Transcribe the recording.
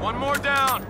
One more down.